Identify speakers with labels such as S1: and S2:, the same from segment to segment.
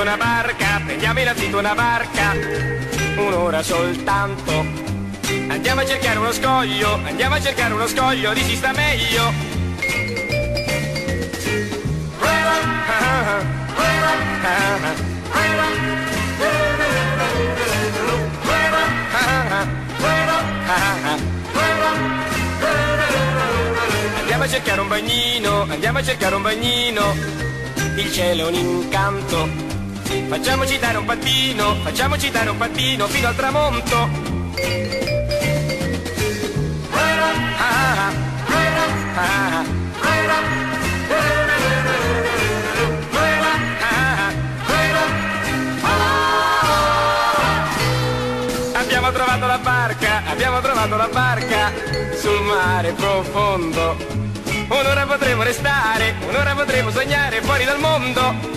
S1: una barca, prendiamo in affitto una barca, un'ora soltanto. Andiamo a cercare uno scoglio, andiamo a cercare uno scoglio, lì si sta meglio. Andiamo a cercare un bagnino, andiamo a cercare un bagnino, il cielo è un incanto. Facciamoci dare un pattino, facciamoci dare un pattino fino al tramonto. Abbiamo trovato la barca, abbiamo trovato la barca sul mare profondo. Un'ora potremo restare, un'ora potremo sognare fuori dal mondo.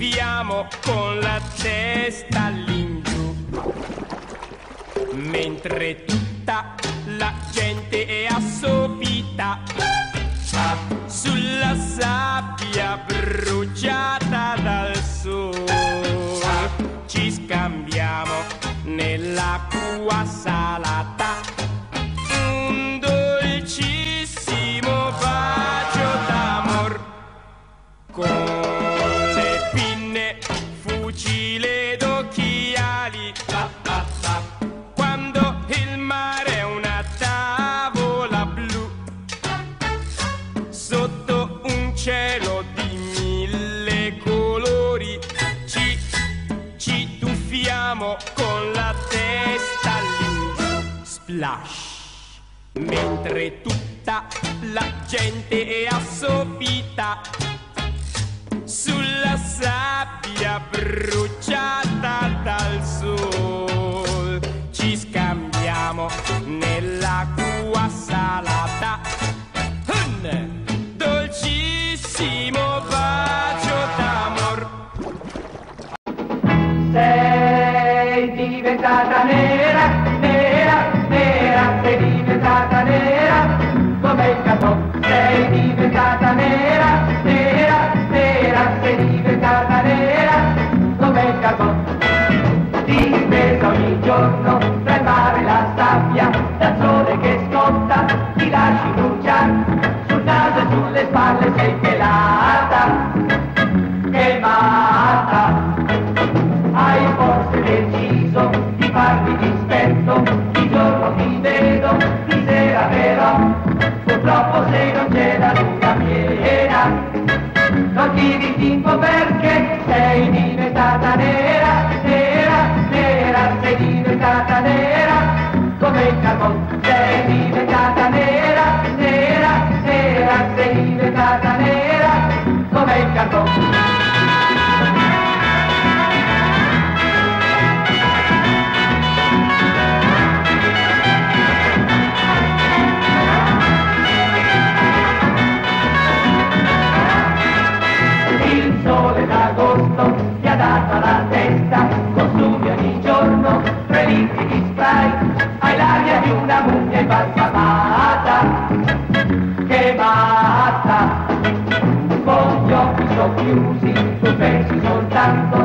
S1: Ci tuffiamo con la testa all'ingiù, mentre tutta la gente è assopita sulla sabbia bruciata dal sole. Ci scambiamo nell'acqua salata con la testa all'ingiù splash. Mentre tutta la gente è assopita sulla sabbia bruciata dal sol
S2: giorno tra la sabbia, dal sole che scotta, ti lasci bruciare, sul naso e sulle spalle sei pelata, che matta. Hai forse deciso di farmi dispetto, di giorno ti vedo, di sera però, purtroppo se non c'è la luna piena, non ti distingo perché sei diventata nera, basta basta che basta. Con gli occhi socchiusi tu pensi soltanto